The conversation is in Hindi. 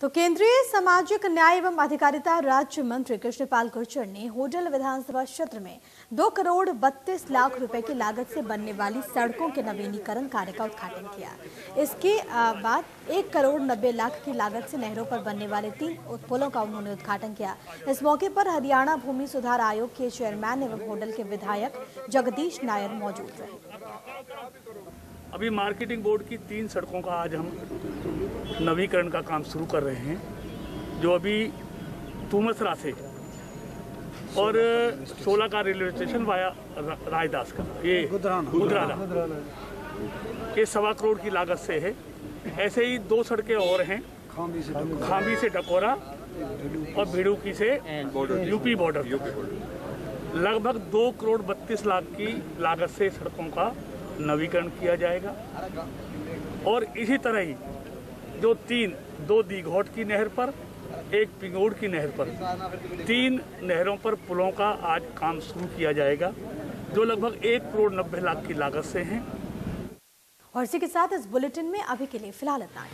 तो केंद्रीय सामाजिक न्याय एवं अधिकारिता राज्य मंत्री कृष्णपाल गुर्जर ने होटल विधानसभा क्षेत्र में दो करोड़ बत्तीस लाख रुपए की लागत से बनने वाली सड़कों के नवीनीकरण कार्य का उद्घाटन किया। इसके बाद एक करोड़ नब्बे लाख की लागत से नहरों पर बनने वाले तीन पुलों का उन्होंने उद्घाटन किया। इस मौके पर हरियाणा भूमि सुधार आयोग के चेयरमैन एवं होटल के विधायक जगदीश नायर मौजूद रहे। अभी मार्केटिंग बोर्ड की तीन सड़कों का आज हम नवीकरण का काम शुरू कर रहे हैं जो अभी तुमसरा से और सोला का रेलवे स्टेशन वाया रायदास का। ये गुदराना। ये सवा करोड़ की लागत से है। ऐसे ही दो सड़कें और हैं। खांबी से डकोरा और भिड़ुकी से यूपी बॉर्डर। लगभग दो करोड़ बत्तीस लाख की लागत से सड़कों का नवीकरण किया जाएगा। और इसी तरह ही जो तीन, दो दीघोट की नहर पर, एक पिंगोड़ की नहर पर। तीन नहरों पर पुलों का आज काम शुरू किया जाएगा, जो लगभग एक करोड़ नब्बे लाख की लागत से हैं। और इसी के साथ इस बुलेटिन में अभी के लिए फ़िलहाल इतना